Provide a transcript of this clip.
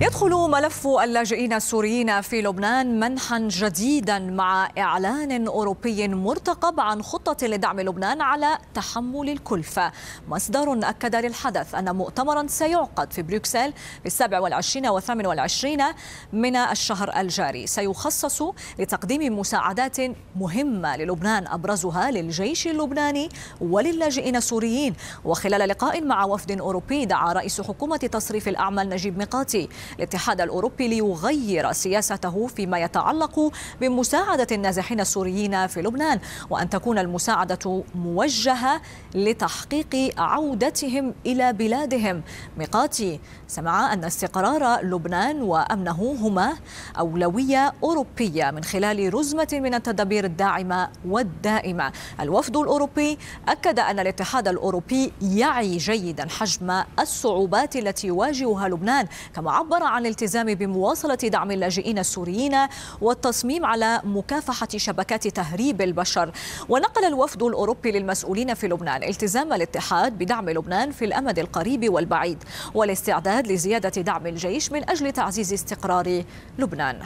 يدخل ملف اللاجئين السوريين في لبنان منحا جديدا مع إعلان أوروبي مرتقب عن خطة لدعم لبنان على تحمل الكلفه. مصدر أكد للحدث أن مؤتمرا سيعقد في بروكسل في السابع والعشرين والثامن والعشرين من الشهر الجاري سيخصص لتقديم مساعدات مهمة للبنان أبرزها للجيش اللبناني وللاجئين السوريين وخلال لقاء مع وفد أوروبي دعا رئيس حكومة تصريف الأعمال نجيب ميقاتي الاتحاد الأوروبي ليغير سياسته فيما يتعلق بمساعدة النازحين السوريين في لبنان وأن تكون المساعدة موجهة لتحقيق عودتهم إلى بلادهم. ميقاتي سمع أن استقرار لبنان وأمنه هما أولوية أوروبية من خلال رزمة من التدابير الداعمة والدائمة. الوفد الأوروبي أكد أن الاتحاد الأوروبي يعي جيدا حجم الصعوبات التي يواجهها لبنان كما عبر عبر عن الالتزام بمواصلة دعم اللاجئين السوريين والتصميم على مكافحة شبكات تهريب البشر. ونقل الوفد الأوروبي للمسؤولين في لبنان التزام الاتحاد بدعم لبنان في الأمد القريب والبعيد والاستعداد لزيادة دعم الجيش من أجل تعزيز استقرار لبنان.